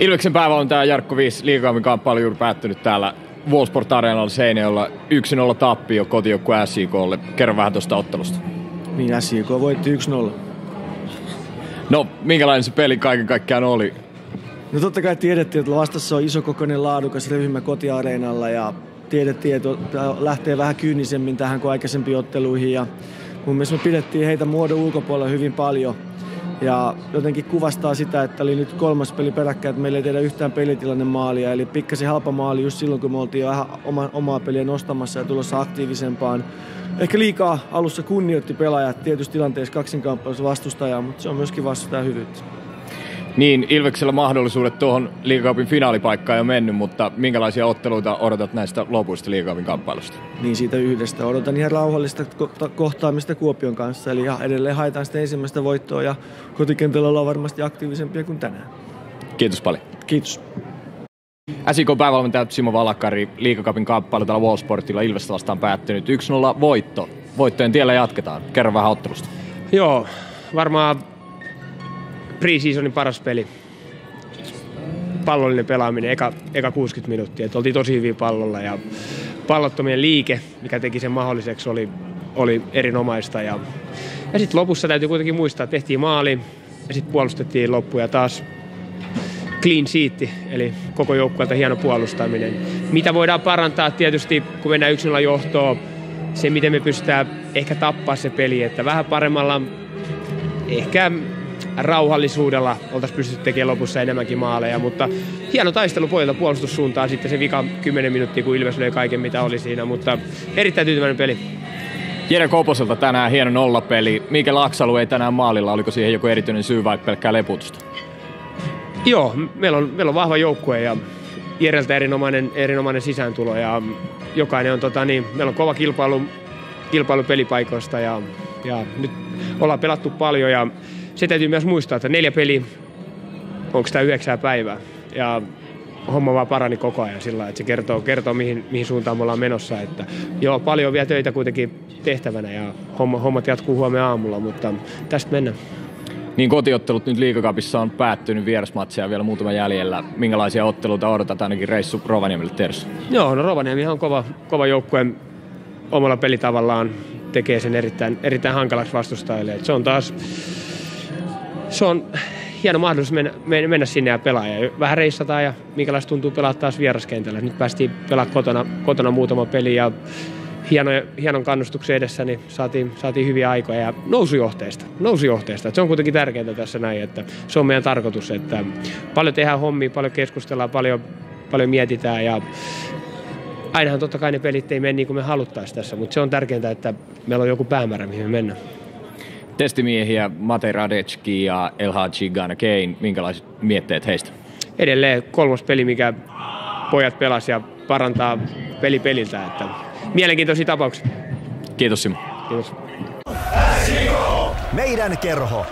Ilveksen päävalmentaja Jarkko Viis liikaamin kamppailu juuri päättynyt täällä Wallsport Arenalla Seinäjoella 1-0 tappio kotijoukkue SIKlle. Kerro vähän tuosta ottelusta. Niin, SIK voitti 1-0. No, minkälainen se peli kaiken kaikkiaan oli? No totta kai tiedettiin, että vastassa on isokokoinen laadukas ryhmä kotiareenalla ja tiedettiin, että lähtee vähän kyynisemmin tähän kuin aikaisempiin otteluihin ja mun mielestä me pidettiin heitä muodon ulkopuolella hyvin paljon – ja jotenkin kuvastaa sitä, että oli nyt kolmas peli peräkkäin, että meillä ei tehdä yhtään pelitilanne maalia. Eli pikkasen halpa maali just silloin, kun me oltiin vähän oma, omaa peliä nostamassa ja tulossa aktiivisempaan. Ehkä liikaa alussa kunnioitti pelaajat tietysti tilanteessa kaksinkamppailussa vastustajaa, mutta se on myöskin vastustajan hyvyyttä. Niin, Ilveksellä mahdollisuudet tuohon liigakaupin finaalipaikkaan jo mennyt, mutta minkälaisia otteluita odotat näistä lopuista liigakaupin kamppailusta? Niin siitä yhdestä. Odotan ihan rauhallista kohtaamista Kuopion kanssa, eli edelleen haetaan sitä ensimmäistä voittoa ja kotikentällä ollaan varmasti aktiivisempia kuin tänään. Kiitos paljon. Kiitos. SIK päävalmentaja Simo Valakari, liikakapin kamppailu täällä Wallsportilla Ilvestä vastaan päättynyt 1-0 voitto. Voittojen tiellä jatketaan. Kerro vähän ottelusta. Joo, varmaan pre-seasonin paras peli. Pallollinen pelaaminen, eka, eka 60 minuuttia. Et oltiin tosi hyvin pallolla ja pallottomien liike, mikä teki sen mahdolliseksi, oli, oli erinomaista. Ja, ja sitten lopussa täytyy kuitenkin muistaa, että tehtiin maali ja sitten puolustettiin loppuja taas clean sheet, eli koko joukkueelta hieno puolustaminen. Mitä voidaan parantaa tietysti, kun mennään yksinällä johtoon, se miten me pystytään ehkä tappaa se peli, että vähän paremmalla ehkä rauhallisuudella oltaisiin pystytty tekemään lopussa enemmänkin maaleja, mutta hieno taistelu pojilta puolustussuuntaan sitten se vika 10 minuuttia, kun Ilves löi kaiken mitä oli siinä, mutta erittäin tyytyväinen peli. Jere Koposelta tänään hieno nollapeli. Mikä Laksalu ei tänään maalilla, oliko siihen joku erityinen syy vai pelkkää leputusta? Joo, meillä on, meillä on vahva joukkue ja Jereltä erinomainen, erinomainen sisääntulo ja jokainen on, tota, niin, meillä on kova kilpailu, kilpailu pelipaikoista ja, ja nyt ollaan pelattu paljon ja se täytyy myös muistaa, että neljä peli, onko tämä yhdeksää päivää. Ja homma vaan parani koko ajan sillä että se kertoo, kertoo mihin, mihin suuntaan me ollaan menossa. Että joo, paljon vielä töitä kuitenkin tehtävänä ja homma, hommat jatkuu huomenna aamulla, mutta tästä mennään. Niin kotiottelut nyt liikakapissa on päättynyt, vierasmatseja vielä muutama jäljellä. Minkälaisia otteluita odotat ainakin reissu Rovaniemelle Tersu? Joo, no Rovaniemi on kova, kova joukkue omalla pelitavallaan tekee sen erittäin, erittäin hankalaksi vastustajille. Et se on taas se on hieno mahdollisuus mennä, mennä sinne ja pelaa. Ja vähän reissataan ja minkälaista tuntuu pelaa taas vieraskentällä. Nyt päästiin pelaamaan kotona, kotona muutama peli ja hieno, hienon kannustuksen edessä niin saatiin, saatiin hyviä aikoja ja nousujohteesta. nousujohteesta. se on kuitenkin tärkeintä tässä näin, että se on meidän tarkoitus, että paljon tehdään hommia, paljon keskustellaan, paljon, paljon mietitään ja ainahan totta kai ne pelit ei mene niin kuin me haluttaisiin tässä, mutta se on tärkeintä, että meillä on joku päämäärä, mihin me mennään testimiehiä Mate Radecki ja Elhaji Gana Kane. Minkälaiset mietteet heistä? Edelleen kolmas peli, mikä pojat pelas ja parantaa peli peliltä. Että mielenkiintoisia tapauksia. Kiitos Simo. Kiitos. Meidän kerho.